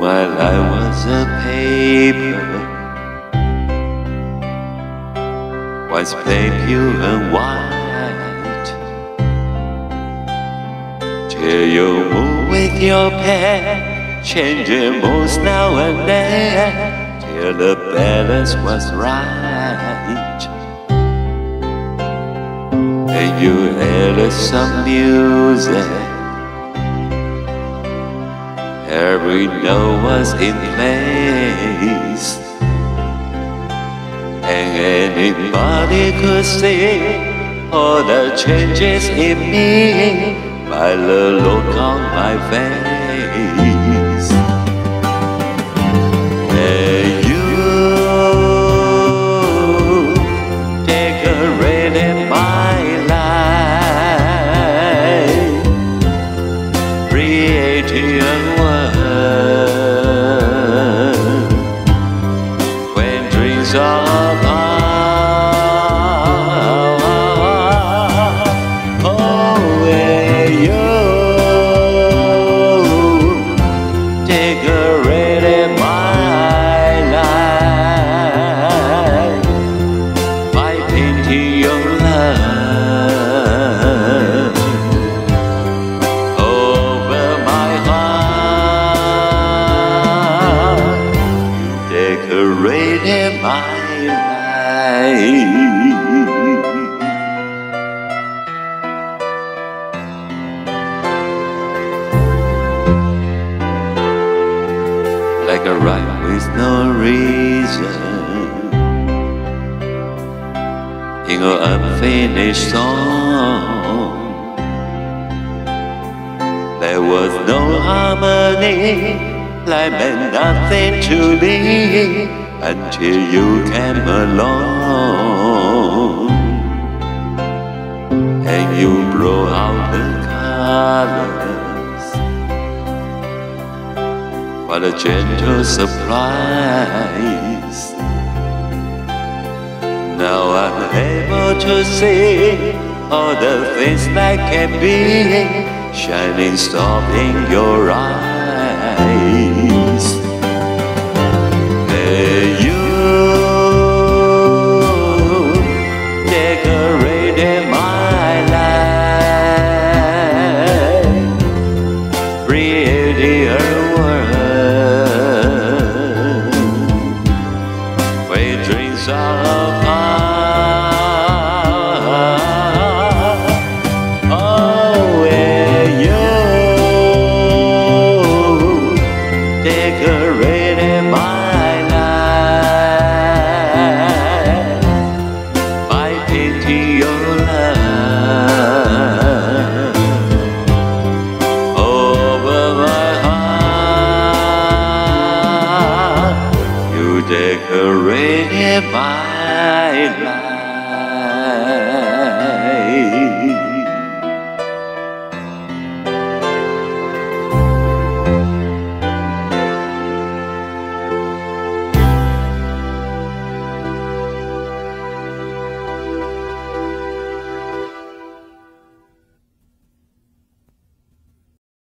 while I was a paper. Was play and white. Till you move with your pen. Changing moves now and then till the balance was right. And you added some music. Every was in place. And anybody could see All the changes in me. By the look on my face decorated my life. like a rhyme with no reason in an unfinished song. There was no harmony, like meant nothing to me until you came along. And you blow out the colors what a gentle surprise. Now I'm able to see all the things that can be shining star in your eyes. 而 decorated life.